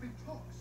been talks.